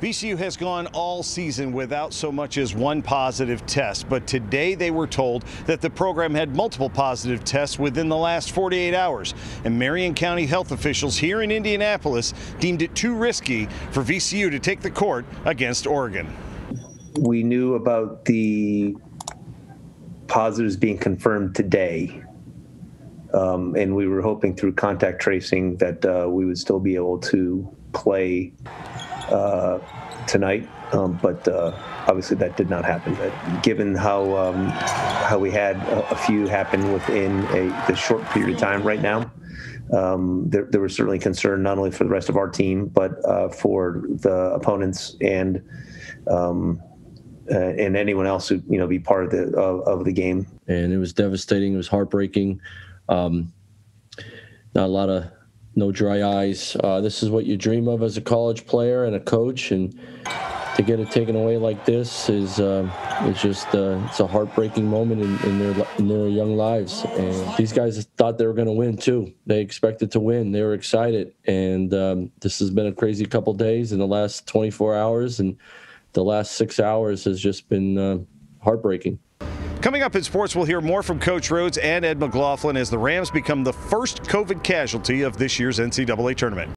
VCU has gone all season without so much as one positive test, but today they were told that the program had multiple positive tests within the last 48 hours. And Marion County health officials here in Indianapolis deemed it too risky for VCU to take the court against Oregon. We knew about the positives being confirmed today. Um, and we were hoping through contact tracing that uh, we would still be able to play uh, tonight, um, but uh, obviously that did not happen. But given how um, how we had a, a, few happen within a the short period of time right now, um, there, there, was certainly concern not only for the rest of our team but uh, for the opponents and um, uh, and anyone else who you know be part of the of, of, the game. And it was devastating. It was heartbreaking. Um, not a lot of no dry eyes. Uh, this is what you dream of as a college player and a coach, and to get it taken away like this is uh, is just uh, it's a heartbreaking moment in, in, their in their young lives. And these guys thought they were going to win too. They expected to win. They were excited, and um, this has been a crazy couple days in the last 24 hours, and the last six hours has just been uh, heartbreaking. Coming up in sports, we'll hear more from Coach Rhoades and Ed McLaughlin as the Rams become the first COVID casualty of this year's NCAA tournament.